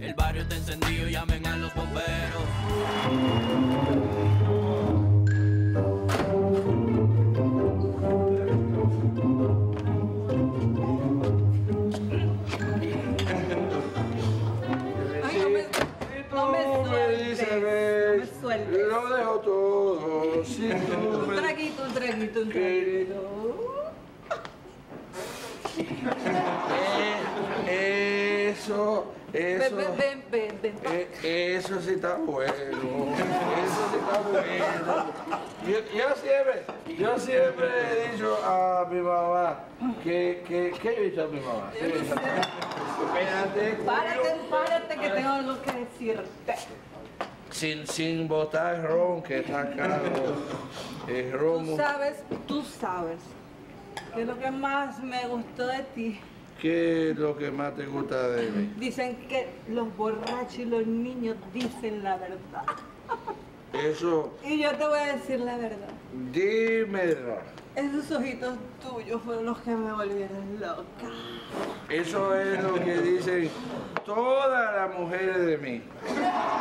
El barrio está encendido, llamen a los bomberos. Ay, no me, no me No me sueltes. lo dejo todo. Si tú Un traguito, un traguito, un traguito. Eh, eso, Ven, ven, ven, ven. Eh, eso sí está bueno. Eso sí está bueno. Yo, yo siempre, yo siempre he dicho a mi mamá que, que, ¿qué yo he dicho a mi mamá? ¿Qué yo he dicho a mi mamá? Espérate, Párate, párate que tengo algo que decirte. sin, sin botar ron, que está caro. El Tú romo. sabes, tú sabes que lo que más me gustó de ti, ¿Qué es lo que más te gusta de mí? dicen que los borrachos y los niños dicen la verdad. Eso, Y yo te voy a decir la verdad. dímelo. Esos ojitos tuyos fueron los que me volvieron loca. Eso es lo que dicen todas las mujeres de mí.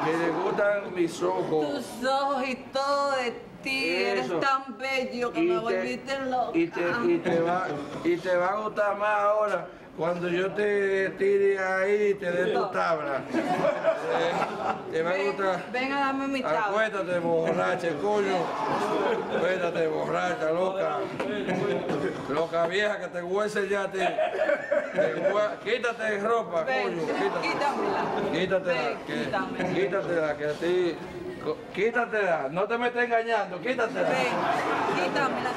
Que les gustan mis ojos. Tus ojos y todo de ti, eres tan bello que me volviste loca. y te, y te va, y te va a gustar más ahora cuando yo te tire ahí y te dé tu tabla. Eh, te va a gustar. ven a darme mi tabla. Acuéstate, borracha, coño. Acuéstate, borracha, loca. Loca vieja que te huese ya a ti. Te hue- Quítate ropa, Ven, coño. Quítate. quítamela. Quítatela, Ven, que, quítamela. quítatela, que a ti. Quítatela, no te me estés engañando, quítatela. Ven, quítamela.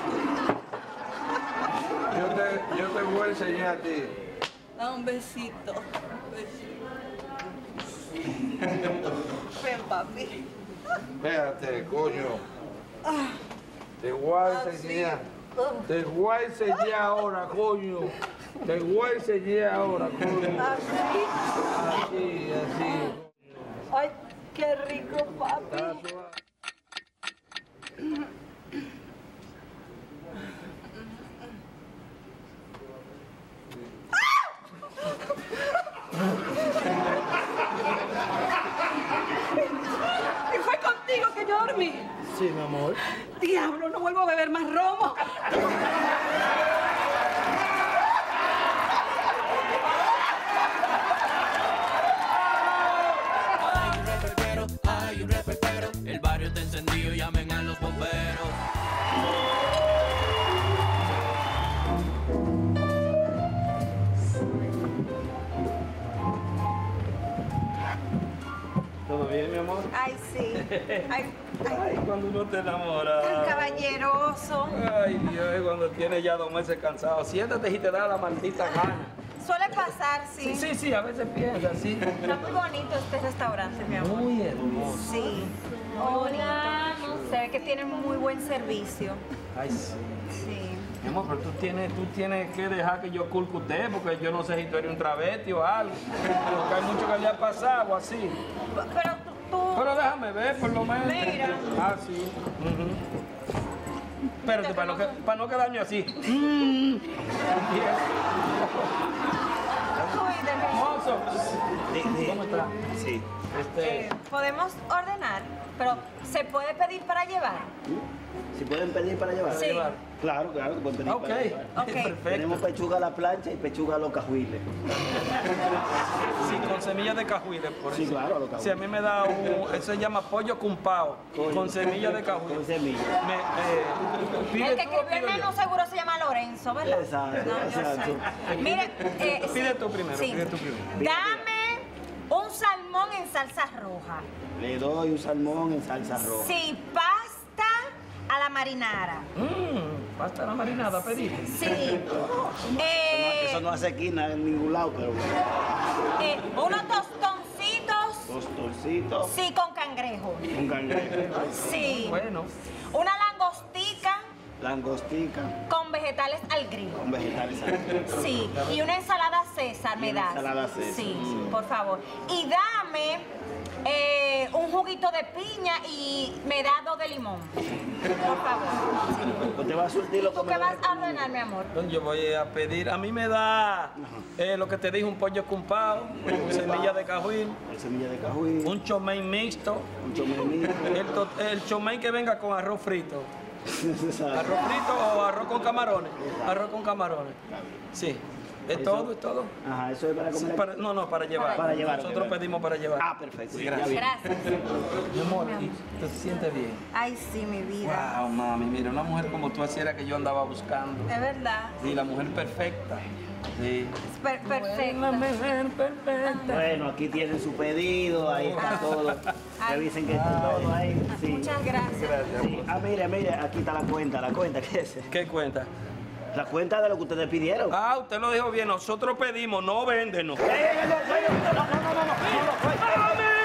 Yo te, yo te voy a enseñar a ti. Da un besito. Un besito. Ven, papi. Espérate, coño. Te voy a enseñar. Te voy a enseñar ahora, coño. Te voy a enseñar ahora, coño. Así. Así, así. Ay, qué rico, papi. Está suave. Y fue contigo que yo dormí. Sí, mi amor. Diablo, no vuelvo a beber más romo. ¿Todo bien, mi amor? Ay, sí. Ay, ay, Ay, cuando uno te tan enamora. caballeroso. Ay, Dios, cuando tienes ya dos meses cansado. Siéntate y te da la maldita gana. Suele pasar, sí. Sí, sí, sí, a veces piensas, sí. Está muy bonito este restaurante, mi amor. Muy hermoso. Sí. Hola, no sé, que tienen muy buen servicio. Ay, sí. Sí. Mi amor, pero tú tienes, tú tienes que dejar que yo culque usted, porque yo no sé si tú eres un travesti o algo. Porque hay mucho que le ha pasado así. Pero tú, Pero déjame ver, por lo menos. Mira. Ah, sí. Espérate, para no, que- para no quedarme así. Mm. ¿Cómo está? Sí. Este, Eh, Podemos ordenar, pero ¿se puede pedir para llevar? Si pueden pedir para llevar. Sí. llevar. Claro, claro, que pueden pedir ok. para llevar. Ok. Perfecto. Tenemos pechuga a la plancha y pechuga a los cajuiles. Sí, con semillas de cajuile, por Sí, eso. claro, a los cajuiles. Sí, a mí me da un, eso se llama pollo cumpao, Pollo. con semillas de cajuile. Con semillas. Me, eh, ¿pide El que escribió el menú seguro se llama Lorenzo, ¿verdad? Exacto, No, exacto. Mire, eh, Pide sí, tú primero, sí. pide tú primero. Dame un salmón en salsa roja. Le doy un salmón en salsa roja. Sí, pasta a la marinara. Mmm, pasta la marinada, pediste. Sí. Eh, Eso no hace esquina en ningún lado, pero eh, unos tostoncitos. tostoncitos, Sí, con cangrejo. un cangrejo, Sí. Bueno, Una langostica langostica con vegetales al grill. con vegetales. adentro. Sí. Y una ensalada César, Y me una das. ensalada César. Sí, por favor. Y dame Eh, un juguito de piña y me da dos de limón. Por favor. Usted va a surtir lo ¿Tú qué vas a ordenar, mi amor? Yo voy a pedir, a mí me da eh, lo que te dije, un pollo cumpao, semilla de cajuín, El semilla de cajuí, un chomey mixto, un chomemito. el, to- el chomey que venga con arroz frito. ¿Arroz frito o arroz con camarones? Arroz con camarones. Sí. ¿Es Eso- todo? ¿Es todo? Ajá, eso es para Sí, comer. para- no, no, para llevar. Para llevar, Nosotros pedimos para llevar. Ah, perfecto. Sí, gracias. Gracias. Mi amor, ¿y ¿te sientes bien? Ay, sí, mi vida. Wow, mami, mira, una mujer como tú así era que yo andaba buscando. Es verdad. Sí, la mujer perfecta. Sí. Es per- perfecto. La mujer perfecta. Bueno, aquí tienen su pedido, ahí está todo. Ay. Revisen que está todo ahí. Sí. Muchas gracias. Sí. Ah, mire, mire, aquí está la cuenta, la cuenta, ¿qué es? ¿Qué cuenta? La cuenta de lo que ustedes pidieron. Ah, usted lo dijo bien. Nosotros pedimos, no véndenos. ¡Ey, ¡No, no, no! no, no, no, no, no, no, no